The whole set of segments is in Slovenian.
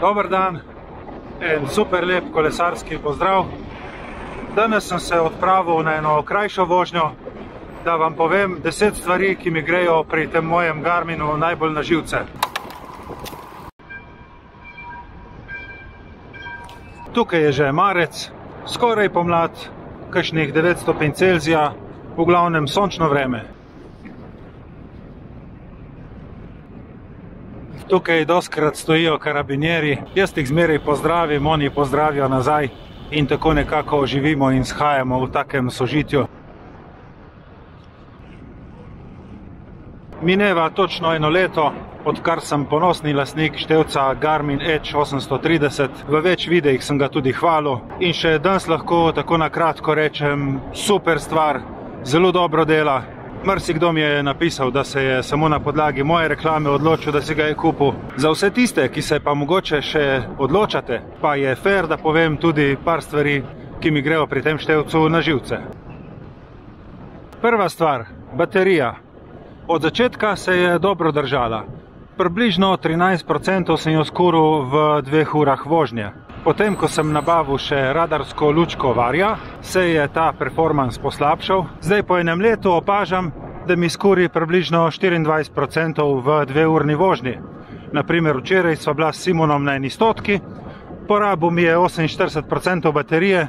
Dober dan, en super lep kolesarski pozdrav. Danes sem se odpravil na eno krajšo vožnjo, da vam povem deset stvari, ki mi grejo pri tem mojem Garminu najbolj na živce. Tukaj je že marec, skoraj pomlad, kakšnih 9 stopinj Celzija, v glavnem sončno vreme. Tukaj doskrat stojijo karabinjeri, jaz jih zmeraj pozdravim, oni pozdravijo nazaj in tako nekako živimo in shajamo v takem sožitju. Mineva točno eno leto, odkar sem ponosni lasnik števca Garmin Edge 830. V več videih sem ga tudi hvalil in še danes lahko tako na kratko rečem, super stvar, zelo dobro dela. Mrsikdo mi je napisal, da se je samo na podlagi moje reklame odločil, da si ga je kupil. Za vse tiste, ki se pa mogoče še odločate, pa je fair, da povem tudi par stvari, ki mi grejo pri tem števcu na živce. Prva stvar, baterija. Od začetka se je dobro držala. Približno 13% sem jo skuril v dveh urah vožnje. Potem, ko sem nabavil še radarsko lučko varja, se je ta performance poslabšal. Zdaj po enem letu opažam, da mi skuri približno 24% v dve urni vožnji. Naprimer, včeraj sva bila s Simonom na eni stotki, porabo mi je 48% baterije,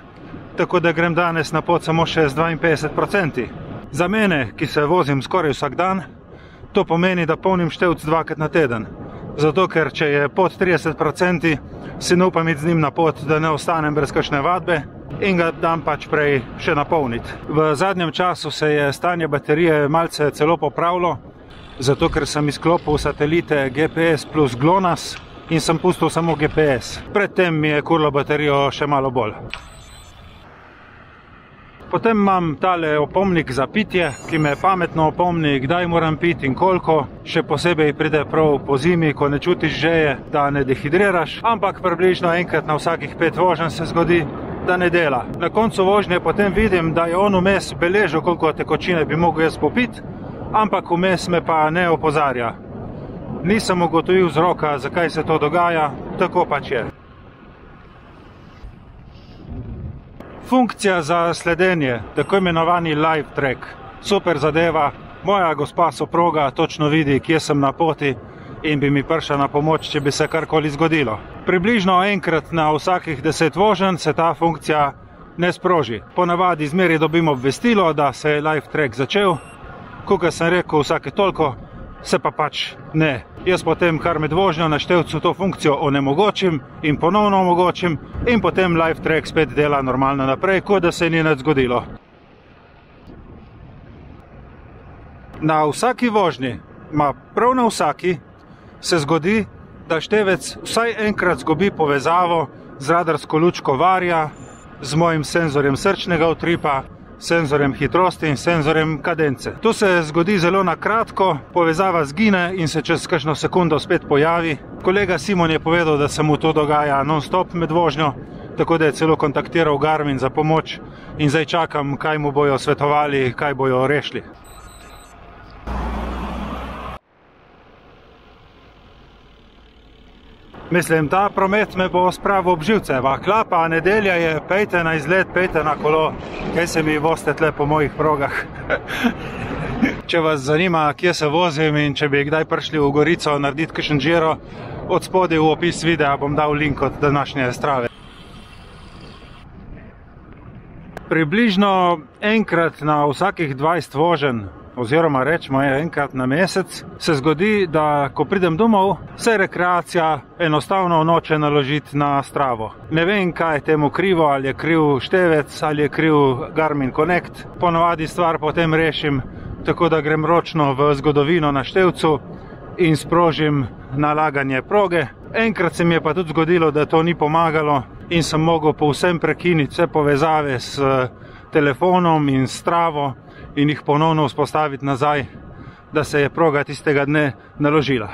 tako da grem danes na pot samo še z 52%. Za mene, ki se vozim skoraj vsak dan, to pomeni, da polnim števc dvakrat na teden. Zato, ker če je pod 30%, si ne upam iti z njim na pot, da ne ostanem brez kakšne vadbe in ga dam pač prej še napolniti. V zadnjem času se je stanje baterije malce celo popravilo, zato ker sem izklopil satelite GPS plus GLONASS in sem pustil samo GPS. Predtem mi je kurlo baterijo še malo bolj. Potem imam tale opomnik za pitje, ki me pametno opomni, kdaj moram piti in koliko. Še posebej pride prav po zimi, ko ne čutiš žeje, da ne dehidriraš, ampak približno enkrat na vsakih pet voženj se zgodi, da ne dela. Na koncu vožnje potem vidim, da je on vmes beležil, koliko tekočine bi mogel jaz popiti, ampak vmes me pa ne opozarja. Nisem ugotovil vzroka, zakaj se to dogaja, tako pač je. Funkcija za sledenje, tako imenovani live track, super zadeva. Moja gospa soproga točno vidi, kje sem na poti in bi mi prišla na pomoč, če bi se karkoli zgodilo. Približno enkrat na vsakih deset voženj se ta funkcija ne sproži. Ponavadi zmeri dobim obvestilo, da se je live track začel, kot sem rekel, vsake toliko se pa pač ne. Jaz potem kar med vožnjo na števcu to funkcijo onemogočim in ponovno omogočim, in potem live track spet dela normalno naprej, kot da se ni nič zgodilo. Na vsaki vožnji, ma prav na vsaki, se zgodi, da števec vsaj enkrat zgubi povezavo z radarsko lučko varja, z mojim senzorjem srčnega utripa, senzorjem hitrosti in senzorjem kadence. To se zgodi zelo na kratko, povezava zgine in se čez kakšno sekundo spet pojavi. Kolega Simon je povedal, da se mu to dogaja non-stop med vožnjo, tako da je celo kontaktiral Garmin za pomoč in zdaj čakam, kaj mu bojo svetovali, kaj bojo rešili. Mislim, ta promet me bo spravil ob živce, va klapa, nedelja je, pejte na izlet, pejte na kolo, kaj se mi boste tle po mojih progah. če vas zanima, kje se vozim in če bi kdaj prišli v Gorico narediti kakšen žiro, od spodaj v opis videa bom dal link od današnje strave. Približno enkrat na vsakih 20 voženj oziroma rečemo enkrat na mesec, se zgodi, da ko pridem domov, se rekreacija enostavno noče naložiti na stravo. Ne vem, kaj je temu krivo, ali je kriv števec ali je kriv Garmin Connect. Ponovadi stvar potem rešim tako, da grem ročno v zgodovino na števcu in sprožim nalaganje proge. Enkrat se mi je pa tudi zgodilo, da to ni pomagalo in sem mogel povsem prekiniti vse povezave s telefonom in stravo in jih ponovno vzpostaviti nazaj, da se je proga tistega dne naložila.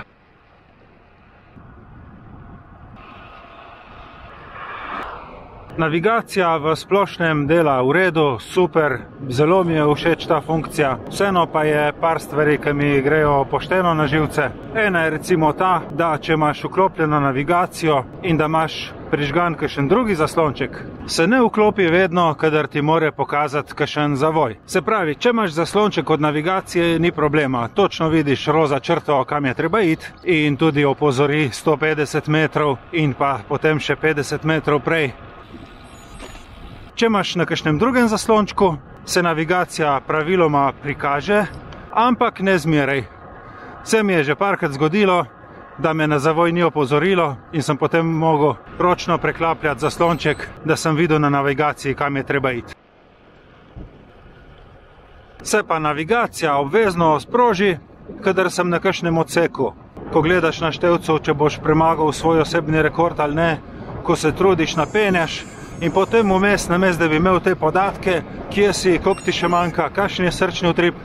Navigacija v splošnem dela v redu, super, zelo mi je všeč ta funkcija. Vseeno pa je par stvari, ki mi grejo pošteno na živce. Ena je recimo ta, da če imaš vklopljeno navigacijo in da imaš prižgan kakšen drugi zaslonček, se ne vklopi vedno, kadar ti more pokazati kakšen zavoj. Se pravi, če imaš zaslonček od navigacije, ni problema. Točno vidiš roza črto, kam je treba iti in tudi opozori 150 metrov in pa potem še 50 metrov prej. Če imaš na kakšnem drugem zaslončku, se navigacija praviloma prikaže, ampak ne zmeraj. Se mi je že parkrat zgodilo, da me na zavoj ni opozorilo in sem potem mogel ročno preklapljati zaslonček, da sem videl na navigaciji, kam je treba iti. Se pa navigacija obvezno sproži, kadar sem na kakšnem odseku. Ko gledaš na števcu, če boš premagal svoj osebni rekord ali ne, ko se trudiš napenjaš in potem vmes, namesto da bi imel te podatke, kje si, koliko ti še manjka, kakšen je srčni utrip,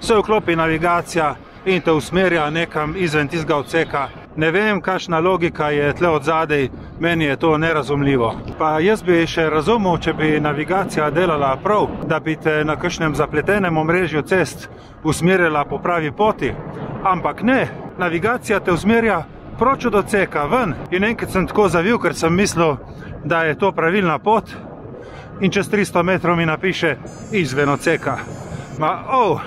se vklopi navigacija in te usmerja nekam izven tistega odseka. Ne vem, kakšna logika je tle od zadaj, meni je to nerazumljivo. Pa jaz bi še razumel, če bi navigacija delala prav, da bi te na kakšnem zapletenem omrežju cest usmerila po pravi poti. Ampak ne, navigacija te usmerja proč od odseka ven. In enkrat sem tako zavil, ker sem mislil, da je to pravilna pot, in čez 300 metrov mi napiše izven odseka. Ma, oh,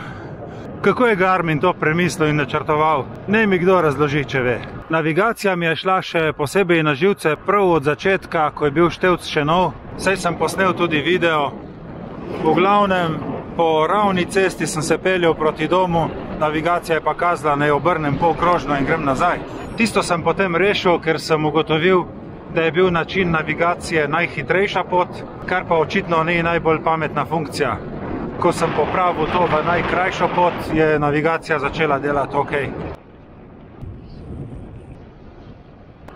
kako je Garmin to premislil in načrtoval, ne mi kdo razloži, če ve. Navigacija mi je šla še posebej na živce, prav od začetka, ko je bil števc še nov, saj sem posnel tudi video. V glavnem, po ravni cesti sem se peljal proti domu, navigacija je pa kazala, naj obrnem polkrožno in grem nazaj. Tisto sem potem rešil, ker sem ugotovil, da je bil način navigacije najhitrejša pot, kar pa očitno ni najbolj pametna funkcija. Ko sem popravil to v najkrajšo pot, je navigacija začela delati ok.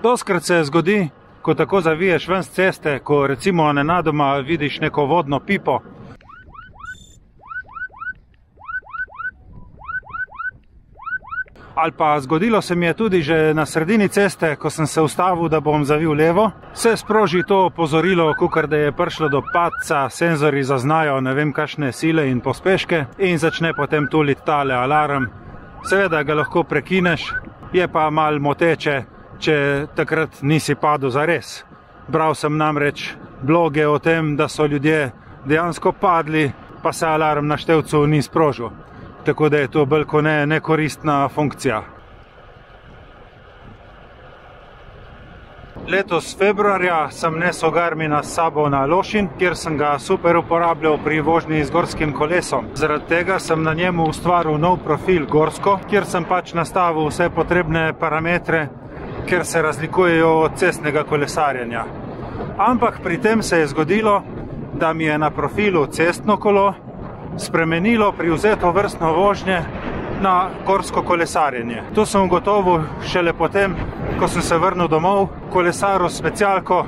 Doskrat se zgodi, ko tako zaviješ ven z ceste, ko recimo nenadoma vidiš neko vodno pipo, Ali pa zgodilo se mi je tudi že na sredini ceste, ko sem se ustavil, da bom zavil levo, se sproži to opozorilo, kukar da je prišlo do padca, senzori zaznajo ne vem kakšne sile in pospeške in začne potem tuliti tale alarm. Seveda ga lahko prekineš, je pa mal moteče, če takrat nisi padel za res. Bral sem namreč bloge o tem, da so ljudje dejansko padli, pa se alarm na števcu ni sprožil tako da je to bolj kot ne nekoristna funkcija. Letos februarja sem nesel Garmina s sabo na Lošin, kjer sem ga super uporabljal pri vožnji z gorskim kolesom. Zaradi tega sem na njemu ustvaril nov profil Gorsko, kjer sem pač nastavil vse potrebne parametre, ker se razlikujejo od cestnega kolesarjenja. Ampak pri tem se je zgodilo, da mi je na profilu cestno kolo spremenilo privzeto vrstno vožnje na gorsko kolesarjenje. To sem ugotovil šele potem, ko sem se vrnil domov, kolesaro specialko,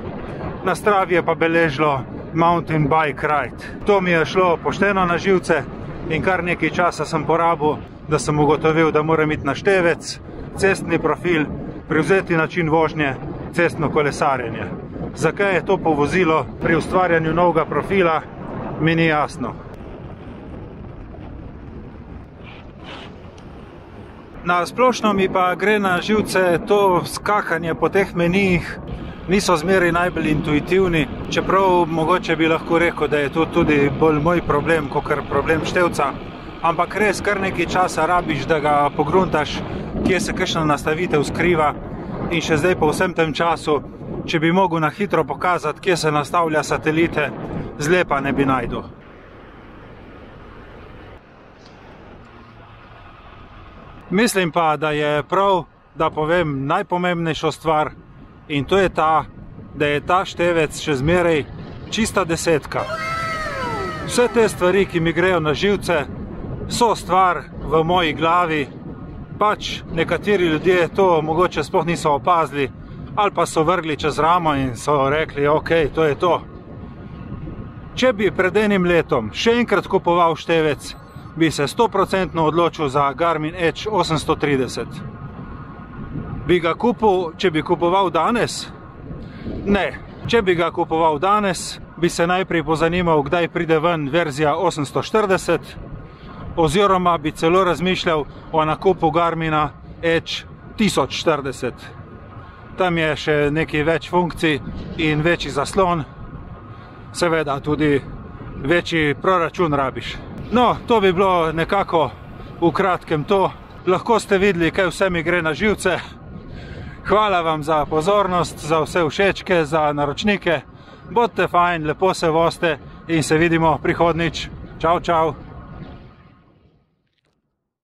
na stravi je pa beležilo Mountain Bike Ride. To mi je šlo pošteno na živce in kar nekaj časa sem porabil, da sem ugotovil, da moram iti na števec, cestni profil, privzeti način vožnje, cestno kolesarjenje. Zakaj je to povozilo pri ustvarjanju novega profila, mi ni jasno. Na splošno mi pa gre na živce to skakanje po teh menijih, niso zmeraj najbolj intuitivni, čeprav mogoče bi lahko rekel, da je to tudi bolj moj problem, kot kar problem števca. Ampak res kar nekaj časa rabiš, da ga pogruntaš, kje se kakšna nastavitev skriva. In še zdaj po vsem tem času, če bi mogel na hitro pokazati, kje se nastavlja satelite, zlepa ne bi najdel. Mislim pa, da je prav, da povem najpomembnejšo stvar in to je ta, da je ta števec še zmeraj čista desetka. Vse te stvari, ki mi grejo na živce, so stvar v moji glavi, pač nekateri ljudje to mogoče sploh niso opazili ali pa so vrgli čez ramo in so rekli, ok, to je to. Če bi pred enim letom še enkrat kupoval števec, bi se 100% odločil za Garmin Edge 830. Bi ga kupil, če bi kupoval danes? Ne, Če bi ga kupoval danes, bi se najprej pozanimal, kdaj pride ven verzija 840, oziroma bi celo razmišljal o nakupu Garmina Edge 1040. Tam je še nekaj več funkcij in večji zaslon, seveda tudi večji proračun rabiš. No, to bi bilo nekako v kratkem to. Lahko ste videli, kaj vse mi gre na živce. Hvala vam za pozornost, za vse všečke, za naročnike. Bodite fajn, lepo se voste in se vidimo prihodnič. Čau, čau.